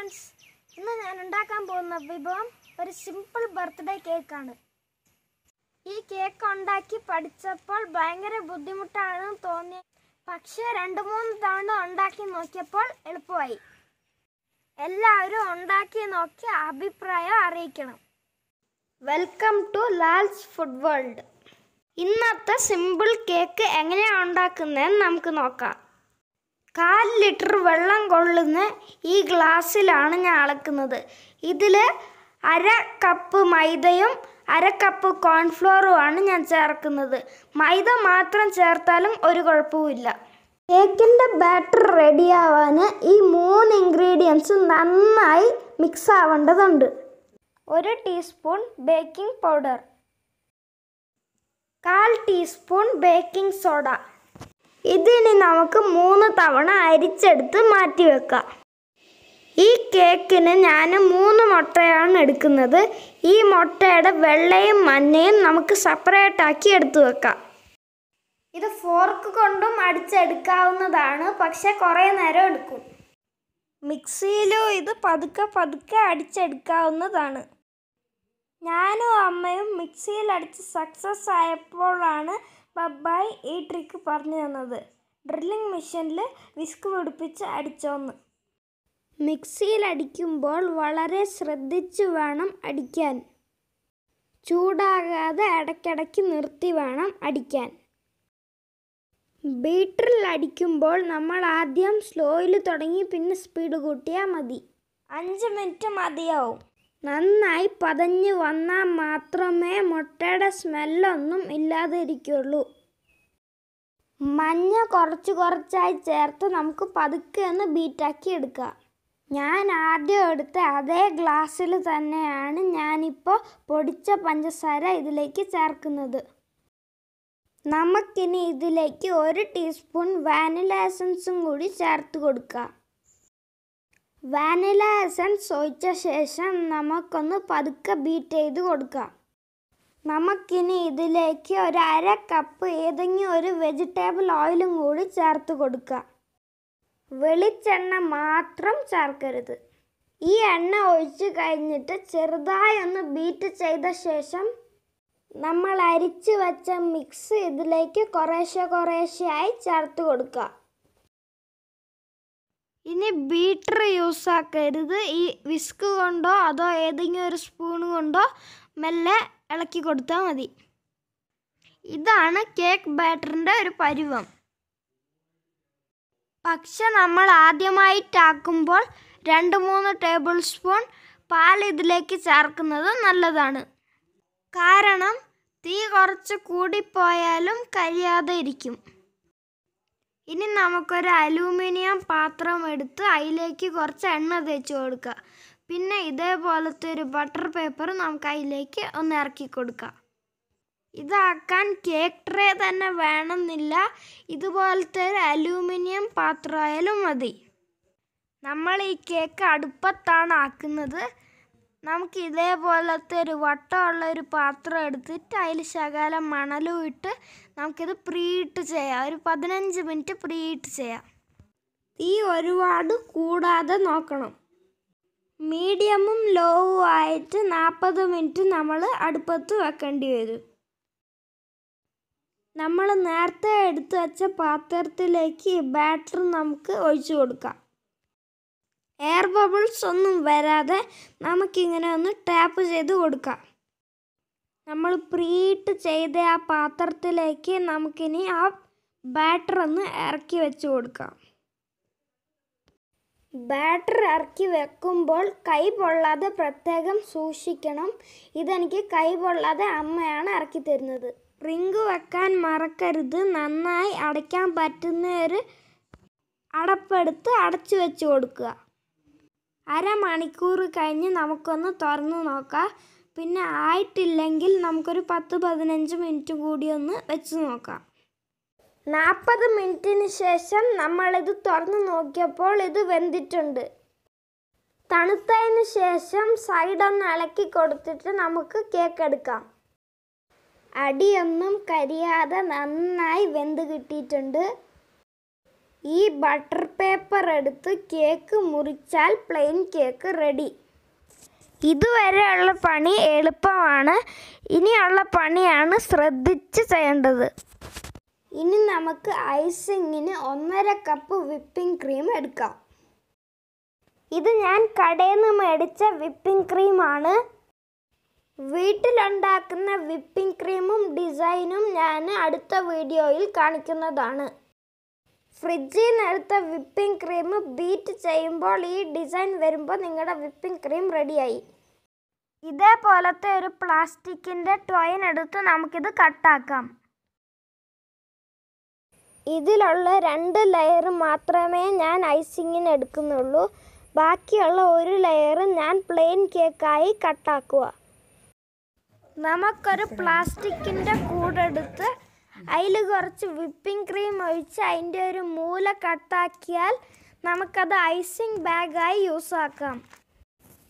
Friends ഇന്ന് ഞാൻ ഉണ്ടാക്കാൻ പോകുന്ന വിഭവം ഒരു സിമ്പിൾ ബർത്ത്ഡേ കേക്കാണ് ഈ കേക്ക് ഉണ്ടാക്കി പഠിച്ചപ്പോൾ ഭയങ്കര ബുദ്ധിമുട്ടാണെന്ന് തോന്നി. പക്ഷേ രണ്ട് മൂന്ന് തവണ ഉണ്ടാക്കി നോക്കിയപ്പോൾ എളുപ്പമായി. എല്ലാവരും ഉണ്ടാക്കി നോക്കി അഭിപ്രായം അറിയിക്കണം. Welcome to Lal's food world ഇന്നത്തെ സിമ്പിൾ കേക്ക് എങ്ങനെയാണ് ഉണ്ടാക്കുന്നതെന്ന് നമുക്ക് നോക്കാം. കാൽ ലിറ്റർ വെള്ളം കൊള്ളുന്ന ഈ ഗ്ലാസ്സിലാണ് ഞാൻ അളക്കുന്നത്. ഇതിൽ അര കപ്പ് മൈദയും അര കപ്പ് കോൺഫ്ലോറുമാണ് ഞാൻ ചേർക്കുന്നത്. മൈദ മാത്രം ചേർത്താലും ഒരു കുഴപ്പവുമില്ല. കേക്കിന്റെ ബാറ്റർ റെഡിയാവാൻ ഈ മൂന്ന് ഇൻഗ്രീഡിയൻസ് നന്നായി മിക്സ് ആവേണ്ടതുണ്ട്. ഒരു ടീസ്പൂൺ ബേക്കിംഗ് പൗഡർ കാൽ ടീസ്പൂൺ ബേക്കിംഗ് സോഡ ഇതിനി നമുക്ക് മൂന്ന് തവണ അരിച്ചെടുത്ത് മാറ്റി വെക്കാം. ഈ കേക്കിന് ഞാൻ മൂന്ന് മുട്ടയാണ് എടുക്കുന്നത്. ഈ മുട്ടയുടെ വെള്ളയും മഞ്ഞയും നമുക്ക് സെപ്പറേറ്റ് ആക്കി എടുത്തു വെക്കാം. ഇത് ഫോർക്ക് കൊണ്ടും അടിച്ചെടുക്കാവുന്നതാണ്. പക്ഷെ കുറേ നേരം എടുക്കും. മിക്സിയിലും ഇത് പതുക്കെ പതുക്കെ അടിച്ചെടുക്കാവുന്നതാണ്. ഞാനും അമ്മയും മിക്സിയിൽ അടിച്ച് സക്സസ് ആയപ്പോഴാണ് ബബ്ബായി ഈ ട്രിക്ക് പറഞ്ഞു തന്നത്. ഡ്രില്ലിംഗ് മെഷീനിൽ വിസ്ക് പിടിപ്പിച്ച് അടിച്ചോന്ന്. മിക്സിയിൽ അടിക്കുമ്പോൾ വളരെ ശ്രദ്ധിച്ചു വേണം അടിക്കാൻ. ചൂടാകാതെ ഇടയ്ക്കിടയ്ക്ക് നിർത്തി വേണം അടിക്കാൻ. ബീറ്ററിൽ അടിക്കുമ്പോൾ നമ്മൾ ആദ്യം സ്ലോയിൽ തുടങ്ങി പിന്നെ സ്പീഡ് കൂട്ടിയാൽ മതി. അഞ്ച് മിനിറ്റ് മതിയാവും. നന്നായി പതഞ്ഞ് വന്നാൽ മാത്രമേ മുട്ടയുടെ സ്മെല്ലൊന്നും ഇല്ലാതിരിക്കുള്ളൂ. മഞ്ഞ കുറച്ച് കുറച്ചായി ചേർത്ത് നമുക്ക് പതുക്കെ ഒന്ന് ബീറ്റാക്കി എടുക്കാം. ഞാൻ ആദ്യം എടുത്ത അതേ ഗ്ലാസ്സിൽ തന്നെയാണ് ഞാനിപ്പോൾ പൊടിച്ച പഞ്ചസാര ഇതിലേക്ക് ചേർക്കുന്നത്. നമുക്കിനി ഇതിലേക്ക് ഒരു ടീസ്പൂൺ വാനില എസൻസും കൂടി ചേർത്ത് കൊടുക്കാം. വാനില എസൻസ് ഒഴിച്ച ശേഷം നമുക്കൊന്ന് പതുക്കെ ബീറ്റ് ചെയ്ത് കൊടുക്കാം. നമുക്കിനി ഇതിലേക്ക് ഒരു അര കപ്പ് ഏതെങ്കിലും ഒരു വെജിറ്റബിൾ ഓയിലും കൂടി ചേർത്ത് കൊടുക്കാം. വെളിച്ചെണ്ണ മാത്രം ചേർക്കരുത്. ഈ എണ്ണ ഒഴിച്ചു കഴിഞ്ഞിട്ട് ചെറുതായി ഒന്ന് ബീറ്റ് ചെയ്ത ശേഷം നമ്മൾ അരിച്ചു വച്ച മിക്സ് ഇതിലേക്ക് കുറേശ്ശെ കുറേശ്ശെയായി ചേർത്ത് കൊടുക്കുക ഇനി ബീറ്റർ യൂസ് ആക്കരുത് ഈ വിസ്ക് കൊണ്ടോ അതോ ഏതെങ്കിലും ഒരു സ്പൂൺ കൊണ്ടോ മെല്ലെ ഇളക്കി കൊടുത്താൽ മതി. ഇതാണ് കേക്ക് ബാറ്ററിന്റെ ഒരു പരുവം. പക്ഷെ നമ്മൾ ആദ്യമായിട്ടാക്കുമ്പോൾ രണ്ട് മൂന്ന് ടേബിൾ സ്പൂൺ പാൽ ഇതിലേക്ക് ചേർക്കുന്നത് നല്ലതാണ്. കാരണം തീ കുറച്ച് കൂടിപ്പോയാലും കരിയാതെ ഇരിക്കും. ഇനി നമുക്കൊരു അലൂമിനിയം പാത്രം എടുത്ത് അതിലേക്ക് കുറച്ച് എണ്ണ തേച്ച് കൊടുക്കുക. പിന്നെ ഇതേപോലത്തെ ഒരു ബട്ടർ പേപ്പർ നമുക്ക് അതിലേക്ക് ഒന്ന് ഇറക്കി കൊടുക്കാം ഇതാക്കാൻ കേക്ക് ട്രേ തന്നെ വേണമെന്നില്ല. ഇതുപോലത്തെ ഒരു അലൂമിനിയം പാത്രമായാലും മതി. നമ്മൾ ഈ കേക്ക് അടുപ്പത്താണ് ആക്കുന്നത്. നമുക്ക് ഇതേപോലത്തെ ഒരു വട്ടമുള്ള ഒരു പാത്രം എടുത്തിട്ട് അതിൽ ശകലം മണലും ഇട്ട് നമുക്കിത് പ്രീട്ട് ചെയ്യാം. ഒരു പതിനഞ്ച് മിനിറ്റ് പ്രീട്ട് ചെയ്യാം. തീ ഒരുപാട് കൂടാതെ നോക്കണം. മീഡിയമും ലോവും ആയിട്ട് നാൽപ്പത് മിനിറ്റ് നമ്മൾ അടുപ്പത്ത് വെക്കേണ്ടി വരും. നമ്മൾ നേരത്തെ എടുത്തു വച്ച പാത്രത്തിലേക്ക് ബാറ്റർ നമുക്ക് ഒഴിച്ചു കൊടുക്കാം. എയർ ബബിൾസ് ഒന്നും വരാതെ നമുക്കിങ്ങനെ ഒന്ന് ടാപ്പ് ചെയ്ത് കൊടുക്കാം. നമ്മൾ പ്രീട്ട് ചെയ്ത ആ പാത്രത്തിലേക്ക് നമുക്കിനി ആ ബാറ്റർ ഒന്ന് ഇറക്കി വെച്ച് കൊടുക്കാം. ബാറ്റർ ഇറക്കി വെക്കുമ്പോൾ കൈ പൊള്ളാതെ പ്രത്യേകം സൂക്ഷിക്കണം. ഇതെനിക്ക് കൈ പൊള്ളാതെ അമ്മയാണ് ഇറക്കി തരുന്നത്. റിങ്ക് വെക്കാൻ മറക്കരുത്. നന്നായി അടയ്ക്കാൻ പറ്റുന്ന ഒരു അടപ്പെടുത്ത് അടച്ചു വെച്ച് കൊടുക്കുക. അരമണിക്കൂർ കഴിഞ്ഞ് നമുക്കൊന്ന് തുറന്നു നോക്കാം. പിന്നെ ആയിട്ടില്ലെങ്കിൽ നമുക്കൊരു പത്ത് പതിനഞ്ച് മിനിറ്റ് കൂടി ഒന്ന് വെച്ച് നോക്കാം. നാൽപ്പത് മിനിറ്റിന് ശേഷം നമ്മളിത് തുറന്ന് നോക്കിയപ്പോൾ ഇത് വെന്തിട്ടുണ്ട്. തണുത്തതിന് ശേഷം സൈഡൊന്ന് ഇളക്കി കൊടുത്തിട്ട് നമുക്ക് കേക്ക് എടുക്കാം. അടിയൊന്നും കരിയാതെ നന്നായി വെന്ത് കിട്ടിയിട്ടുണ്ട്. ഈ ബട്ടർ പേപ്പർ എടുത്ത് കേക്ക് മുറിച്ചാൽ പ്ലെയിൻ കേക്ക് റെഡി ഇതുവരെയുള്ള പണി എളുപ്പമാണ്. ഇനിയുള്ള പണിയാണ് ശ്രദ്ധിച്ച് ചെയ്യേണ്ടത്. ഇനി നമുക്ക് ഐസിങ്ങിന് ഒന്നര കപ്പ് വിപ്പിംഗ് ക്രീം എടുക്കാം. ഇത് ഞാൻ കടയിൽ നിന്ന് മേടിച്ച വിപ്പിംഗ് ക്രീമാണ് വീട്ടിലുണ്ടാക്കുന്ന വിപ്പിംഗ് ക്രീമും ഡിസൈനും ഞാൻ അടുത്ത വീഡിയോയിൽ കാണിക്കുന്നതാണ്. ഫ്രിഡ്ജിൽ നിന്ന് എടുത്ത വിപ്പിംഗ് ക്രീം ബീറ്റ് ചെയ്യുമ്പോൾ ഈ ഡിസൈൻ വരുമ്പോൾ നിങ്ങളുടെ വിപ്പിംഗ് ക്രീം റെഡിയായി. ഇതേപോലത്തെ ഒരു പ്ലാസ്റ്റിക്കിന്റെ ടോയിൻ എടുത്ത് നമുക്കിത് കട്ടാക്കാം. ഇതിലുള്ള രണ്ട് ലെയർ മാത്രമേ ഞാൻ ഐസിങ്ങിന് എടുക്കുന്നുള്ളൂ. ബാക്കിയുള്ള ഒരു ലെയർ ഞാൻ പ്ലെയിൻ കേക്കായി കട്ടാക്കുക. നമുക്കൊരു പ്ലാസ്റ്റിക്കിന്റെ കൂടെടുത്ത് അതിൽ കുറച്ച് വിപ്പിംഗ് ക്രീം ഒഴിച്ച് അതിന്റെ ഒരു മൂല കട്ടാക്കിയാൽ നമുക്കത് ഐസിങ് ബാഗായി യൂസ് ആക്കാം.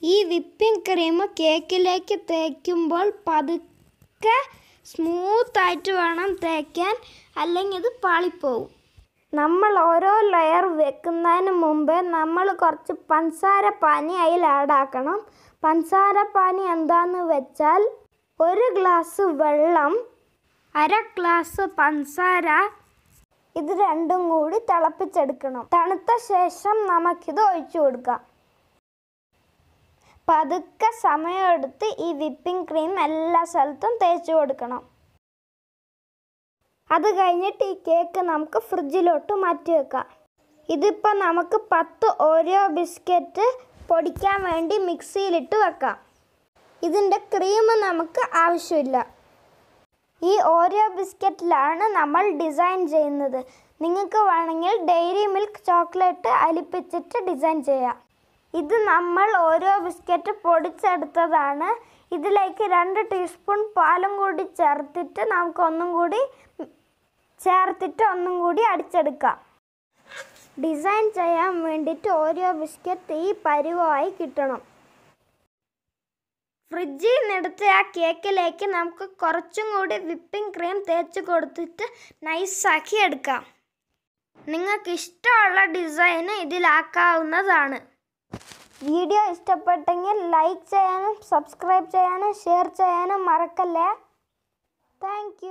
ഈ വിപ്പിംഗ് ക്രീം കേക്കിലേക്ക് തേക്കുമ്പോൾ പതുക്കെ സ്മൂത്തായിട്ട് വേണം തേക്കാൻ അല്ലെങ്കിൽ ഇത് പാളിപ്പോവും. നമ്മൾ ഓരോ ലെയർ വെക്കുന്നതിന് മുമ്പ് നമ്മൾ കുറച്ച് പഞ്ചസാര പാനി അതിൽ ആഡാക്കണം പഞ്ചസാര പാനി എന്താണെന്ന് വെച്ചാൽ ഒരു ഗ്ലാസ് വെള്ളം അര ഗ്ലാസ് പഞ്ചസാര. ഇത് രണ്ടും കൂടി തിളപ്പിച്ചെടുക്കണം. തണുത്ത ശേഷം നമുക്കിത് ഒഴിച്ചു കൊടുക്കാം. പതുക്കെ സമയമെടുത്ത് ഈ വിപ്പിംഗ് ക്രീം എല്ലാ സ്ഥലത്തും തേച്ച് കൊടുക്കണം. അത് കഴിഞ്ഞിട്ട് ഈ കേക്ക് നമുക്ക് ഫ്രിഡ്ജിലോട്ട് മാറ്റി വെക്കാം. ഇതിപ്പോൾ നമുക്ക് പത്ത് ഓരോ ബിസ്ക്കറ്റ് പൊടിക്കാൻ വേണ്ടി മിക്സിയിലിട്ട് വെക്കാം. ഇതിന്റെ ക്രീം നമുക്ക് ആവശ്യമില്ല. ഈ ഓരോ ബിസ്ക്കറ്റിലാണ് നമ്മൾ ഡിസൈൻ ചെയ്യുന്നത്. നിങ്ങൾക്ക് വേണമെങ്കിൽ ഡെയറി മിൽക്ക് ചോക്ലേറ്റ് അലിപ്പിച്ചിട്ട് ഡിസൈൻ ചെയ്യാം. ഇത് നമ്മൾ ഓരോ ബിസ്ക്കറ്റ് പൊടിച്ചെടുത്തതാണ്. ഇതിലേക്ക് രണ്ട് ടീസ്പൂൺ പാലും കൂടി ചേർത്തിട്ട് നമുക്കൊന്നും കൂടി ചേർത്തിട്ട് ഒന്നും കൂടി അടിച്ചെടുക്കാം. ഡിസൈൻ ചെയ്യാൻ വേണ്ടിയിട്ട് ഓരോ ബിസ്ക്കറ്റ് ഈ പരുവമായി കിട്ടണം. ഫ്രിഡ്ജിൽ നിന്നെടുത്ത് ആ കേക്കിലേക്ക് നമുക്ക് കുറച്ചും കൂടി വിപ്പിംഗ് ക്രീം തേച്ച് കൊടുത്തിട്ട് നൈസാക്കി എടുക്കാം. നിങ്ങൾക്ക് ഇഷ്ടമുള്ള ഡിസൈന് ഇതിലാക്കാവുന്നതാണ്. വീഡിയോ ഇഷ്ടപ്പെട്ടെങ്കിൽ ലൈക്ക് ചെയ്യാനും സബ്സ്ക്രൈബ് ചെയ്യാനും ഷെയർ ചെയ്യാനും മറക്കല്ലേ. താങ്ക്